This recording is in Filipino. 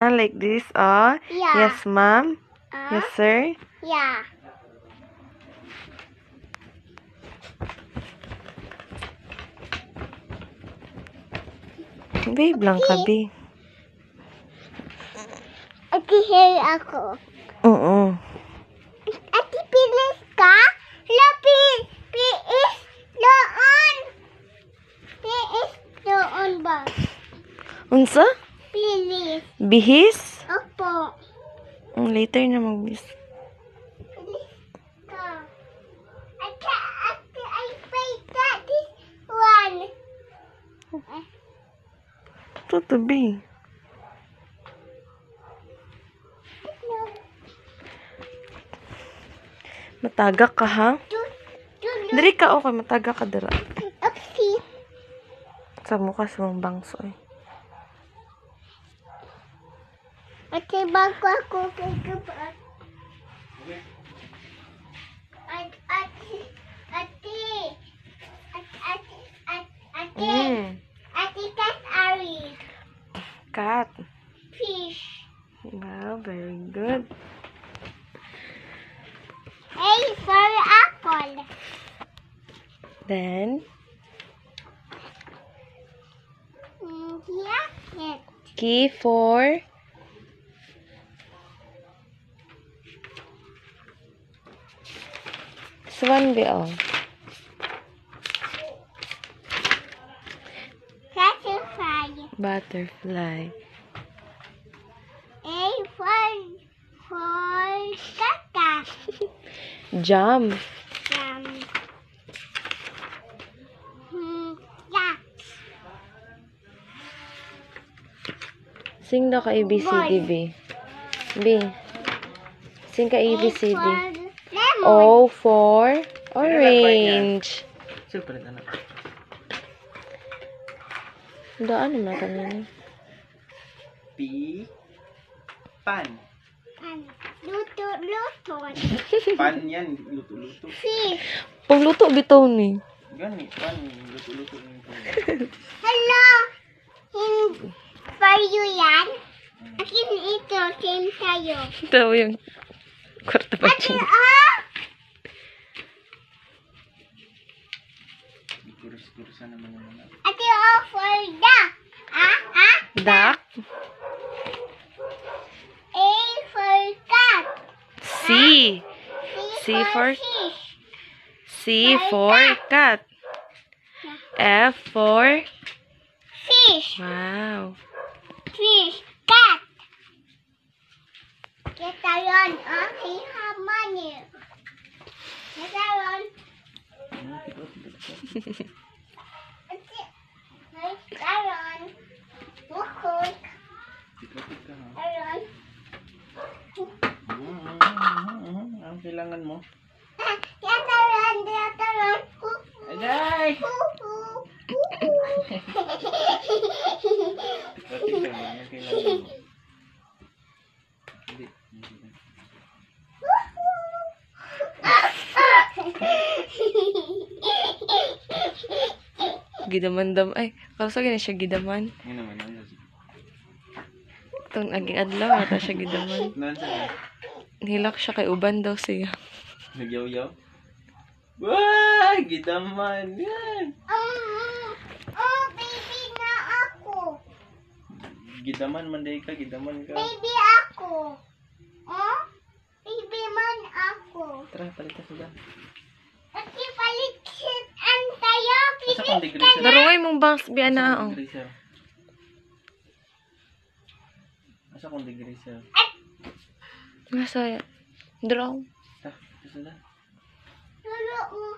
Like this, oh. Yeah. Yes, ma'am. Uh, Yes, sir. Yeah. Babe lang ka, Okay. be. Ati here ako. Oo. Ati pilis ka? Lapi! Piis doon! Piis doon ba? Unsa? Pilis. Bihis? Opo. Mm, Later na one. Ito to, be. No. Matagak ka, ha? Diri ka, okay. Matagak ka, dira. Sa mukha sa mong bangso, eh. Ate, bago ako kagabat. At, ate, ate, at, ate, at, ate, Mm. ate, cat, Ari, Cat. fish. Wow, very good. A for apple. Then, Mm, yeah, key for... Swan, be, oh. Satisfy. Butterfly. A for, for kaka. Jump. Um, hmm, yeah. Sing daw ka ABCD, B. B. Sing ka ABCD. A for. O for orange. Daan naman kanina. P. Pan. Pan. Luto, luto. Pan yan. Luto-luto. Fish. Pagluto bitaw ni. Gani. Pan. Luto-luto. yung pan. Hello. Hin for you yan. Akin ito, same sa'yo. Ito yung kwarta pa Ate, ah! Kurus-kurusan naman yung mga. Ate, oh, for the. Ah, ah? Duck. A for cat. C. C, C for- fish. C for cat. F for... Fish. Wow. Fish. Cat. Kita yun, ah? He have money. Kita yun. Ate, kita yun. Bukod. Tikot ka ha. Ayun. Mm, Ang kailangan mo. Yun, kita yun. Aday! Tikot ka ha. Ang kailangan mo. Hindi. hindi. Gidaman dam. Ay, kalsa gina siya gidaman. Ano naman. Itong naging adlaw, ata siya gidaman. Nilak siya kay uban daw siya. Nagyaw-yaw? Wah! Gidaman! Yan! Oh, oh, baby na ako. Gidaman man day ka. Gidaman ka. Baby ako. Oh, baby man ako. Tara, palitan sila. Kasi paliksit ang tayo. Asa kong degree sir? Darungay mong box, bi Asa ana kong oh. degree sir? Asa kong degree sir? Nasa draw. Sila. Tulo mo.